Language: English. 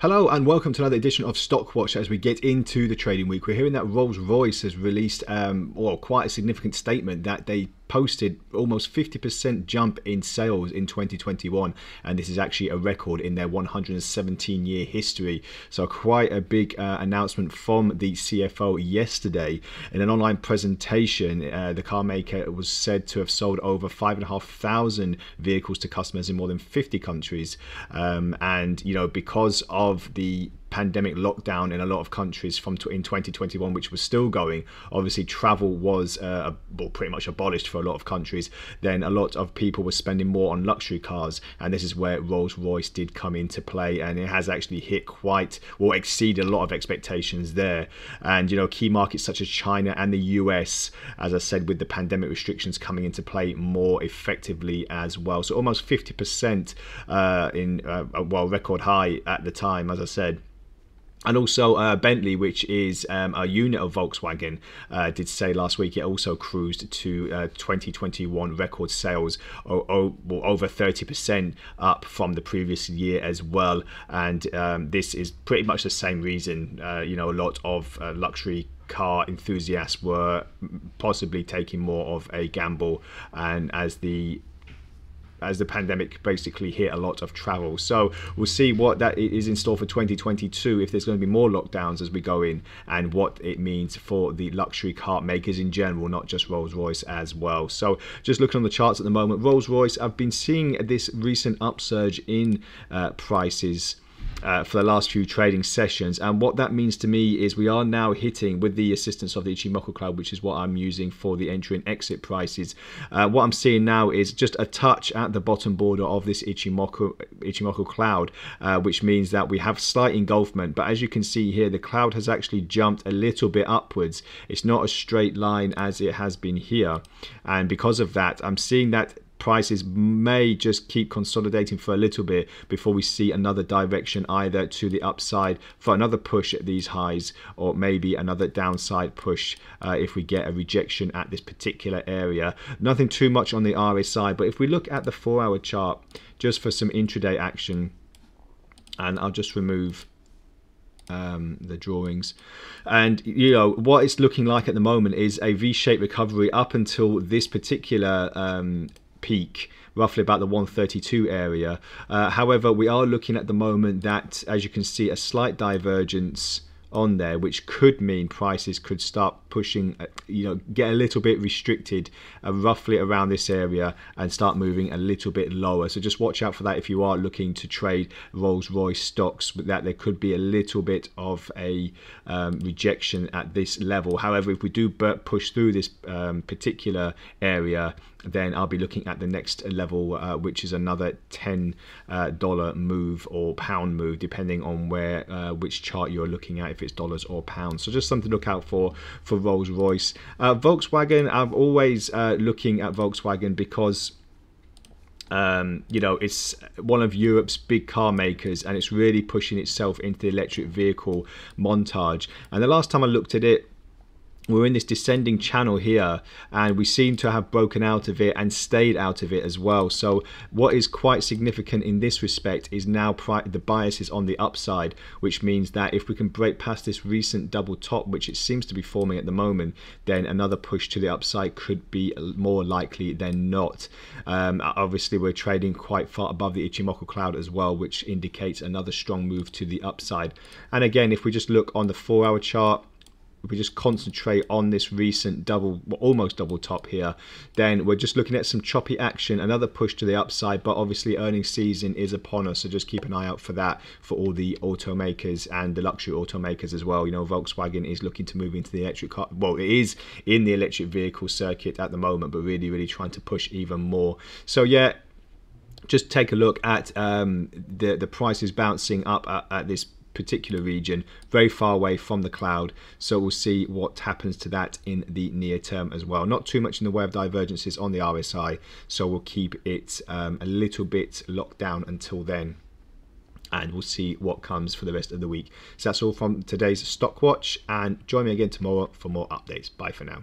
Hello and welcome to another edition of Stockwatch as we get into the trading week. We're hearing that Rolls Royce has released um, well, quite a significant statement that they posted almost 50% jump in sales in 2021 and this is actually a record in their 117 year history. So quite a big uh, announcement from the CFO yesterday. In an online presentation uh, the car maker was said to have sold over 5,500 vehicles to customers in more than 50 countries. Um, and you know because of the pandemic lockdown in a lot of countries from in 2021 which was still going. Obviously travel was uh, well, pretty much abolished for a lot of countries. Then a lot of people were spending more on luxury cars and this is where Rolls-Royce did come into play and it has actually hit quite well, exceeded a lot of expectations there. And you know key markets such as China and the US as I said with the pandemic restrictions coming into play more effectively as well. So almost 50% uh, in uh, well record high at the time as I said and also uh, Bentley, which is um, a unit of Volkswagen, uh, did say last week it also cruised to uh, 2021 record sales, over 30% up from the previous year as well. And um, this is pretty much the same reason. Uh, you know, a lot of uh, luxury car enthusiasts were possibly taking more of a gamble, and as the as the pandemic basically hit a lot of travel. So we'll see what that is in store for 2022 if there's going to be more lockdowns as we go in and what it means for the luxury car makers in general, not just Rolls-Royce as well. So just looking on the charts at the moment, Rolls-Royce, I've been seeing this recent upsurge in uh, prices uh, for the last few trading sessions. And what that means to me is we are now hitting, with the assistance of the Ichimoku Cloud, which is what I'm using for the entry and exit prices. Uh, what I'm seeing now is just a touch at the bottom border of this Ichimoku, Ichimoku Cloud, uh, which means that we have slight engulfment. But as you can see here, the cloud has actually jumped a little bit upwards. It's not a straight line as it has been here. And because of that, I'm seeing that prices may just keep consolidating for a little bit before we see another direction either to the upside for another push at these highs or maybe another downside push uh, if we get a rejection at this particular area nothing too much on the RSI but if we look at the four hour chart just for some intraday action and I'll just remove um, the drawings. And you know what it's looking like at the moment is a V-shaped recovery up until this particular um, peak roughly about the 132 area. Uh, however, we are looking at the moment that, as you can see, a slight divergence on there, which could mean prices could start pushing, uh, you know, get a little bit restricted uh, roughly around this area and start moving a little bit lower. So just watch out for that if you are looking to trade Rolls Royce stocks, that there could be a little bit of a um, rejection at this level. However, if we do push through this um, particular area, then I'll be looking at the next level, uh, which is another $10 uh, move or pound move, depending on where uh, which chart you're looking at, if it's dollars or pounds. So just something to look out for for Rolls Royce. Uh, Volkswagen, I'm always uh, looking at Volkswagen because um, you know, it's one of Europe's big car makers and it's really pushing itself into the electric vehicle montage. And the last time I looked at it, we're in this descending channel here and we seem to have broken out of it and stayed out of it as well. So what is quite significant in this respect is now the bias is on the upside which means that if we can break past this recent double top which it seems to be forming at the moment then another push to the upside could be more likely than not. Um, obviously we're trading quite far above the Ichimoku cloud as well which indicates another strong move to the upside. And again if we just look on the four hour chart we just concentrate on this recent double almost double top here then we're just looking at some choppy action another push to the upside but obviously earnings season is upon us so just keep an eye out for that for all the automakers and the luxury automakers as well. You know Volkswagen is looking to move into the electric car well it is in the electric vehicle circuit at the moment but really really trying to push even more. So yeah just take a look at um, the the prices bouncing up at, at this particular region, very far away from the cloud. So we'll see what happens to that in the near term as well. Not too much in the way of divergences on the RSI, so we'll keep it um, a little bit locked down until then and we'll see what comes for the rest of the week. So that's all from today's Stock Watch, and join me again tomorrow for more updates. Bye for now.